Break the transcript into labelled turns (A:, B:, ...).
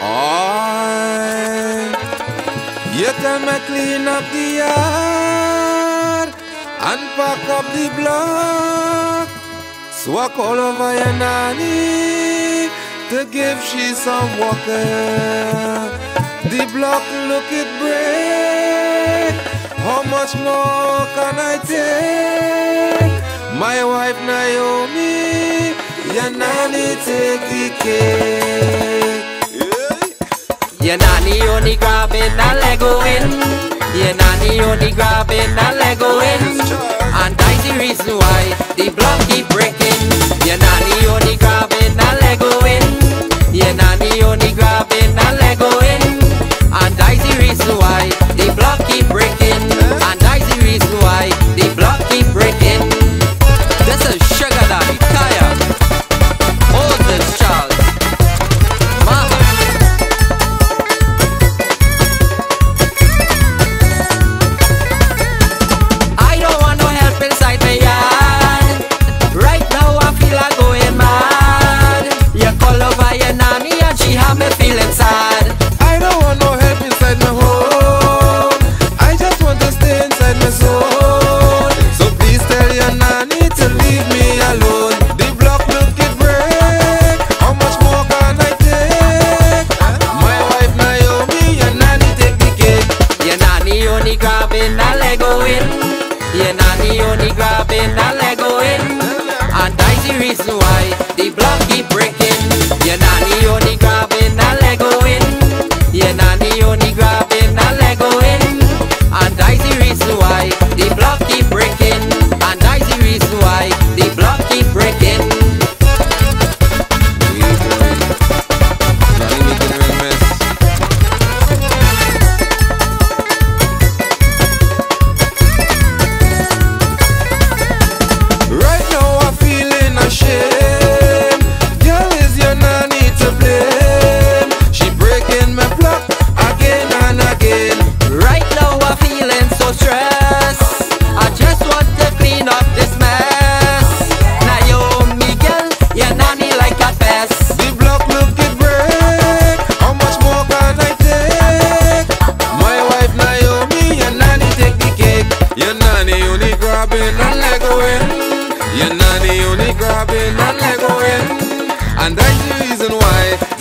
A: I, you tell me clean up the yard and pack up the block. So I call over your nanny to give she some water. The block look it break. How much more can I take? My wife Naomi, your nanny take the cake.
B: Nani only grabbing the Lego in. Yeah, Nani only grabbing. and the only grabbing I let go in And that's the reason why the block keep breaking yeah. You're not the
A: only grabbing and let go in And that's the reason why